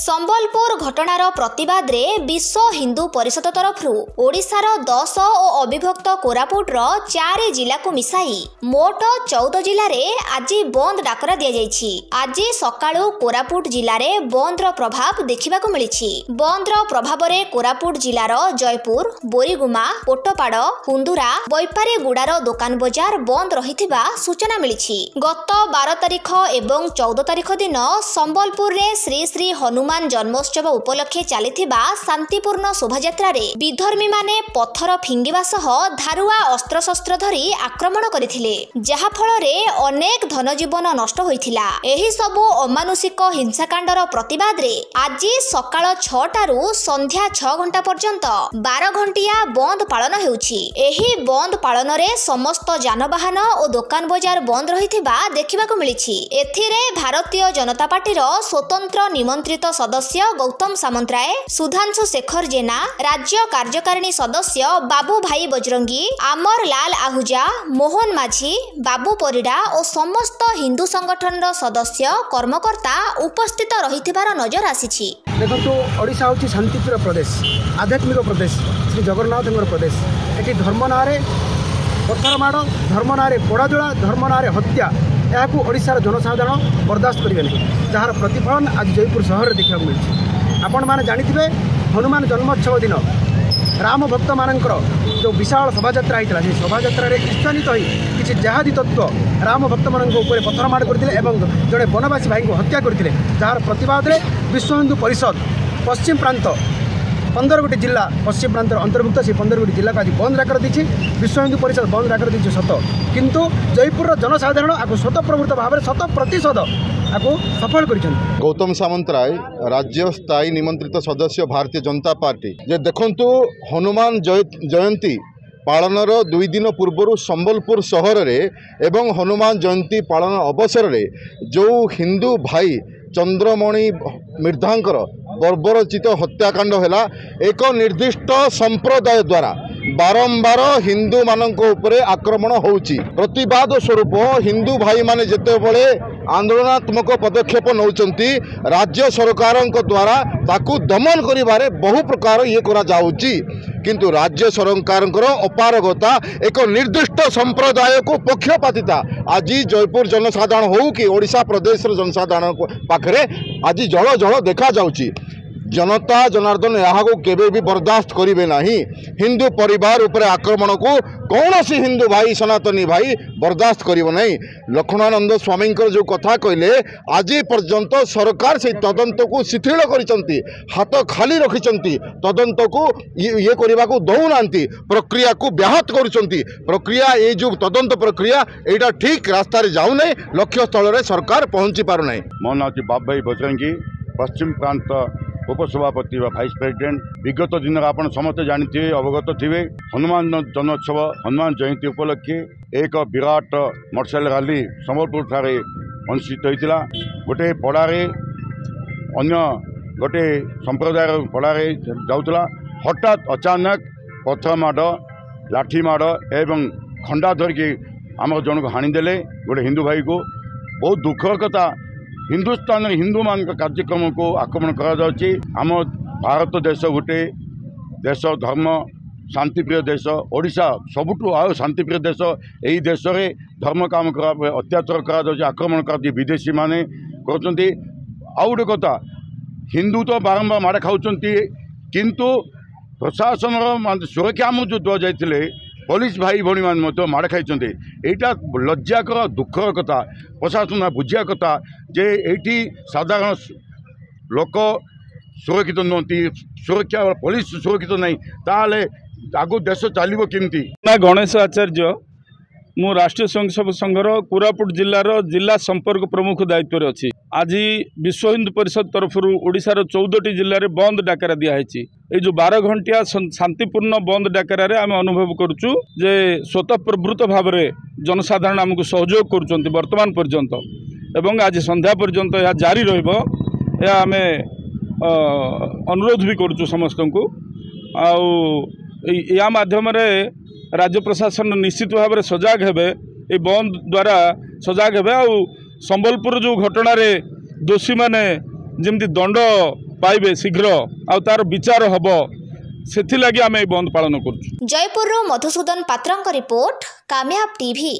ସମ୍ବଲପୁର ଘଟଣାର ପ୍ରତିବାଦରେ ବିଶ୍ୱ ହିନ୍ଦୁ ପରିଷଦ ତରଫରୁ ଓଡ଼ିଶାର ଦଶ ଓ ଅବିଭକ୍ତ କୋରାପୁଟର ଚାରି ଜିଲ୍ଲାକୁ ମିଶାଇ ମୋଟ ଚଉଦ ଜିଲ୍ଲାରେ ଆଜି ବନ୍ଦ ଡାକରା ଦିଆଯାଇଛି। ଆଜି ସକାଳୁ କୋରାପୁଟ ଜିଲ୍ଲାରେ ବନ୍ଦର ପ୍ରଭାବ ଦେଖିବାକୁ ମିଳିଛି। ବନ୍ଦର ପ୍ରଭାବରେ କୋରାପୁଟ ଜିଲ୍ଲାର ଜୟପୁର ବୋରିଗୁମା କୋଟପାଡ଼ କୁନ୍ଦୁରା ବୈପାରୀଗୁଡ଼ାର ଦୋକାନ ବଜାର ବନ୍ଦ ରହିଥିବା ସୂଚନା ମିଳିଛି। ଗତ ବାର ତାରିଖ ଏବଂ ଚଉଦ ତାରିଖ ଦିନ ସମ୍ବଲପୁରରେ ଶ୍ରୀ ଶ୍ରୀ ହନୁମାନ ଜନ୍ମୋତ୍ସବ ଉପଲକ୍ଷେ ଚାଲିଥିବା ଶାନ୍ତିପୂର୍ଣ୍ଣ ଶୋଭାଯାତ୍ରାରେ ବିଧର୍ମୀମାନେ ପଥର ଫିଙ୍ଗିବା ସହ ଧାରୁଆ ଅସ୍ତ୍ରଶସ୍ତ୍ର ଧରି ଆକ୍ରମଣ କରିଥିଲେ ଯାହାଫଳରେ ଅନେକ ଧନଜୀବନ ନଷ୍ଟ ହୋଇଥିଲା। ଏହି ସବୁ ଅମାନୁଷିକ ହିଂସାକାଣ୍ଡର ପ୍ରତିବାଦରେ ଆଜି ସକାଳ ଛଅଟାରୁ ସନ୍ଧ୍ୟା ଛଅ ଘଣ୍ଟା ପର୍ଯ୍ୟନ୍ତ ବାର ଘଣ୍ଟିଆ ବନ୍ଦ ପାଳନ ହେଉଛି। ଏହି ବନ୍ଦ ପାଳନରେ ସମସ୍ତ ଯାନବାହନ ଓ ଦୋକାନ ବଜାର ବନ୍ଦ ରହିଥିବା ଦେଖିବାକୁ ମିଳିଛି। ଏଥିରେ ଭାରତୀୟ ଜନତା ପାର୍ଟିର ସ୍ୱତନ୍ତ୍ର ନିମନ୍ତ୍ରିତ ସଦସ୍ୟ ଗୌତମ ସାମନ୍ତରାୟ ସୁଧାଂଶୁ ଶେଖର ଜେନା ରାଜ୍ୟ କାର୍ଯ୍ୟକାରିଣୀ ସଦସ୍ୟ ବାବୁ ଭାଇ ବଜରଙ୍ଗୀ ଆମର ଲାଲ ଆହୁଜା ମୋହନ ମାଝୀ ବାବୁ ପରିଡ଼ା ଓ ସମସ୍ତ ହିନ୍ଦୁ ସଂଗଠନର ସଦସ୍ୟ କର୍ମକର୍ତ୍ତା ଉପସ୍ଥିତ ରହିଥିବାର ନଜର ଆସିଛି। ଦେଖନ୍ତୁ ଓଡ଼ିଶା ହେଉଛି ଶାନ୍ତିପ୍ରିୟ ପ୍ରଦେଶ ଆଧ୍ୟାତ୍ମିକ ପ୍ରଦେଶ ଶ୍ରୀ ଜଗନ୍ନାଥଙ୍କର ପ୍ରଦେଶ। ଏଠି ଧର୍ମ ନାଁରେ ପଥର ମାଡ଼ ଧର୍ମ ନାଁରେ ପୋଡ଼ାଜୋଳା ଧର୍ମ ନାଁରେ ହତ୍ୟା ଏହାକୁ ଓଡ଼ିଶାର ଜନସାଧାରଣ ବରଦାସ୍ତ କରିବେ ନାହିଁ। ଯାହାର ପ୍ରତିଫଳନ ଆଜି ଜୟପୁର ସହରରେ ଦେଖିବାକୁ ମିଳିଛି। ଆପଣମାନେ ଜାଣିଥିବେ ହନୁମାନ ଜନ୍ମୋତ୍ସବ ଦିନ ରାମ ଭକ୍ତମାନଙ୍କର ଯେଉଁ ବିଶାଳ ଶୋଭାଯାତ୍ରା ହେଇଥିଲା ସେହି ଶୋଭାଯାତ୍ରାରେ ଇସ୍ଥାନିତ ହୋଇ କିଛି ଜାହାଦୀ ତତ୍ତ୍ୱ ରାମ ଭକ୍ତମାନଙ୍କ ଉପରେ ପଥର ମାଡ଼ କରିଥିଲେ ଏବଂ ଜଣେ ବନବାସୀ ଭାଇଙ୍କୁ ହତ୍ୟା କରିଥିଲେ। ଯାହାର ପ୍ରତିବାଦରେ ବିଶ୍ୱ ହିନ୍ଦୁ ପରିଷଦ ପଶ୍ଚିମ ପ୍ରାନ୍ତ ପନ୍ଦର ଗୋଟି ଜିଲ୍ଲା ପଶ୍ଚିମ ପ୍ରାନ୍ତର ଅନ୍ତର୍ଭୁକ୍ତ ସେହି ପନ୍ଦର ଗୋଟି ଜିଲ୍ଲାକୁ ଆଜି ବନ୍ଦ ଡାକର ଦେଇଛି ବିଶ୍ୱ ହିନ୍ଦୁ ପରିଷଦ ବନ୍ଦ ଡାକର ଦେଇଛି ସତ। କିନ୍ତୁ ଜୟପୁରର ଜନସାଧାରଣ ଆକୁ ସ୍ୱତଃପ୍ରବୃତ୍ତ ଭାବରେ ଶତ ପ୍ରତିଶତ ଆକୁ ସଫଳ କରିଛନ୍ତି। ଗୌତମ ସାମନ୍ତରାୟ ରାଜ୍ୟ ସ୍ଥାୟୀ ନିମନ୍ତ୍ରିତ ସଦସ୍ୟ ଭାରତୀୟ ଜନତା ପାର୍ଟି। ଯେ ଦେଖନ୍ତୁ ହନୁମାନ ଜୟ- ଜୟନ୍ତୀ ପାଳନର ଦୁଇ ଦିନ ପୂର୍ବରୁ ସମ୍ବଲପୁର ସହରରେ ଏବଂ ହନୁମାନ ଜୟନ୍ତୀ ପାଳନ ଅବସରରେ ଯେଉଁ ହିନ୍ଦୁ ଭାଇ ଚନ୍ଦ୍ରମଣି ମିର୍ଦ୍ଧାଙ୍କର ବର୍ବରଚିତ ହତ୍ୟାକାଣ୍ଡ ହେଲା ଏକ ନିର୍ଦ୍ଦିଷ୍ଟ ସମ୍ପ୍ରଦାୟ ଦ୍ୱାରା। ବାରମ୍ବାର ହିନ୍ଦୁମାନଙ୍କ ଉପରେ ଆକ୍ରମଣ ହେଉଛି। ପ୍ରତିବାଦ ସ୍ୱରୂପ ହିନ୍ଦୁ ଭାଇମାନେ ଯେତେବେଳେ ଆନ୍ଦୋଳନାତ୍ମକ ପଦକ୍ଷେପ ନେଉଛନ୍ତି ରାଜ୍ୟ ସରକାରଙ୍କ ଦ୍ୱାରା ତାକୁ ଦମନ କରିବାରେ ବହୁ ପ୍ରକାର ଇଏ କରାଯାଉଛି। କିନ୍ତୁ ରାଜ୍ୟ ସରକାରଙ୍କର ଅପାରଗତା ଏକ ନିର୍ଦ୍ଦିଷ୍ଟ ସମ୍ପ୍ରଦାୟକୁ ପକ୍ଷପାତିତା ଆଜି ଜୟପୁର ଜନସାଧାରଣ ହେଉ କି ଓଡ଼ିଶା ପ୍ରଦେଶର ଜନସାଧାରଣଙ୍କ ପାଖରେ ଆଜି ଜଳ ଜଳ ଦେଖାଯାଉଛି ଜନତା ଜନାର୍ଦ୍ଦନ ଏହାକୁ କେବେ ବି ବରଦାସ୍ତ କରିବେ ନାହିଁ ହିନ୍ଦୁ ପରିବାର ଉପରେ ଆକ୍ରମଣକୁ କୌଣସି ହିନ୍ଦୁ ଭାଇ ସନାତନୀ ଭାଇ ବରଦାସ୍ତ କରିବ ନାହିଁ ଲକ୍ଷ୍ମଣାନନ୍ଦ ସ୍ୱାମୀଙ୍କର ଯେଉଁ କଥା କହିଲେ ଆଜି ପର୍ଯ୍ୟନ୍ତ ସରକାର ସେହି ତଦନ୍ତକୁ ଶିଥିଳ କରିଛନ୍ତି ହାତ ଖାଲି ରଖିଛନ୍ତି ତଦନ୍ତକୁ ଇଏ ଇଏ କରିବାକୁ ଦେଉନାହାନ୍ତି ପ୍ରକ୍ରିୟାକୁ ବ୍ୟାହତ କରୁଛନ୍ତି ପ୍ରକ୍ରିୟା ଏଇ ଯେଉଁ ତଦନ୍ତ ପ୍ରକ୍ରିୟା ଏଇଟା ଠିକ୍ ରାସ୍ତାରେ ଯାଉନାହିଁ ଲକ୍ଷ୍ୟସ୍ଥଳରେ ସରକାର ପହଞ୍ଚି ପାରୁନାହିଁ ମୋ ନାଁ ହେଉଛି ବାବୁ ଭାଇ ବଜରଙ୍ଗୀ ପଶ୍ଚିମ ପ୍ରାନ୍ତ ଉପସଭାପତି ବା ଭାଇସ୍ ପ୍ରେସିଡେଣ୍ଟ ବିଗତ ଦିନରେ ଆପଣ ସମସ୍ତେ ଜାଣିଥିବେ ଅବଗତ ଥିବେ ହନୁମାନ ଜନ୍ମୋତ୍ସବ ହନୁମାନ ଜୟନ୍ତୀ ଉପଲକ୍ଷେ ଏକ ବିରାଟ ମୋଟରସାଇକେଲ ରାଲି ସମ୍ବଲପୁରଠାରେ ଅନୁଷ୍ଠିତ ହୋଇଥିଲା। ଗୋଟିଏ ପଡ଼ାରେ ଅନ୍ୟ ଗୋଟିଏ ସମ୍ପ୍ରଦାୟର ପଡ଼ାରେ ଯାଉଥିଲା। ହଠାତ୍ ଅଚାନକ ପଥର ମାଡ଼ ଲାଠି ମାଡ଼ ଏବଂ ଖଣ୍ଡା ଧରିକି ଆମର ଜଣକୁ ହାଣିଦେଲେ ଗୋଟେ ହିନ୍ଦୁ ଭାଇକୁ। ବହୁତ ଦୁଃଖର କଥା ହିନ୍ଦୁସ୍ତାନରେ ହିନ୍ଦୁମାନଙ୍କ କାର୍ଯ୍ୟକ୍ରମକୁ ଆକ୍ରମଣ କରାଯାଉଛି ଆମ ଭାରତ ଦେଶ ଗୋଟେ ଦେଶ ଧର୍ମ ଶାନ୍ତିପ୍ରିୟ ଦେଶ ଓଡ଼ିଶା ସବୁଠୁ ଆଉ ଶାନ୍ତିପ୍ରିୟ ଦେଶ ଏହି ଦେଶରେ ଧର୍ମ କାମ କରା ଅତ୍ୟାଚାର କରାଯାଉଛି ଆକ୍ରମଣ କରାଯାଉଛି ବିଦେଶୀମାନେ କରୁଛନ୍ତି ଆଉ ଗୋଟେ କଥା ହିନ୍ଦୁ ତ ବାରମ୍ବାର ମାଡ଼ ଖାଉଛନ୍ତି କିନ୍ତୁ ପ୍ରଶାସନର ସୁରକ୍ଷା ଆମକୁ ଯେଉଁ ଦିଆଯାଇଥିଲେ ପୋଲିସ ଭାଇ ଭଉଣୀମାନେ ମଧ୍ୟ ମାଡ଼ ଖାଇଛନ୍ତି ଏଇଟା ଲଜ୍ଜାକର ଦୁଃଖର କଥା ପ୍ରଶାସନ ବୁଝିବା କଥା ଯେ ଏଇଠି ସାଧାରଣ ଲୋକ ସୁରକ୍ଷିତ ନୁହନ୍ତି ସୁରକ୍ଷା ପୋଲିସ ସୁରକ୍ଷିତ ନାହିଁ ତାହେଲେ ଆଗକୁ ଦେଶ ଚାଲିବ କେମିତି ନା ଗଣେଶ ଆଚାର୍ଯ୍ୟ ମୁଁ ରାଷ୍ଟ୍ରୀୟ ସ୍ୱୟଂସେବକ ସଂଘର କୋରାପୁଟ ଜିଲ୍ଲାର ଜିଲ୍ଲା ସମ୍ପର୍କ ପ୍ରମୁଖ ଦାୟିତ୍ୱରେ ଅଛି। ଆଜି ବିଶ୍ୱ ହିନ୍ଦୁ ପରିଷଦ ତରଫରୁ ଓଡ଼ିଶାର ଚଉଦଟି ଜିଲ୍ଲାରେ ବନ୍ଦ ଡାକରା ଦିଆହେଇଛି। ଏଇ ଯେଉଁ ବାର ଘଣ୍ଟିଆ ଶ- ଶାନ୍ତିପୂର୍ଣ୍ଣ ବନ୍ଦ ଡାକରାରେ ଆମେ ଅନୁଭବ କରୁଛୁ ଯେ ସ୍ୱତଃପ୍ରବୃତ୍ତ ଭାବରେ ଜନସାଧାରଣ ଆମକୁ ସହଯୋଗ କରୁଛନ୍ତି ବର୍ତ୍ତମାନ ପର୍ଯ୍ୟନ୍ତ। ଏବଂ ଆଜି ସନ୍ଧ୍ୟା ପର୍ଯ୍ୟନ୍ତ ଏହା ଜାରି ରହିବ। ଏହା ଆମେ ଅନୁରୋଧ ବି କରୁଛୁ ସମସ୍ତଙ୍କୁ। ଆଉ ଏଇ ଏହା ମାଧ୍ୟମରେ ରାଜ୍ୟ ପ୍ରଶାସନ ନିଶ୍ଚିତ ଭାବରେ ସଜାଗ ହେବେ। এই ବନ୍ଦ ଦ୍ୱାରା ସଜାଗ ହେବେ। ଆଉ ସମ୍ବଲପୁର ଯେଉଁ ଘଟଣାରେ ଦୋଷୀମାନେ ଯେମିତି ଦଣ୍ଡ ପାଇବେ ଶୀଘ୍ର ଆଉ ତାର ବିଚାର ହେବ ସେଥିଲାଗି ଆମେ ଏହି ବନ୍ଦ ପାଳନ କରୁଛୁ। ଜୟପୁରରୁ ମଧୁସୂଦନ ପାତ୍ରଙ୍କ ରିପୋର୍ଟ କାମୟାବ ଟିଭି।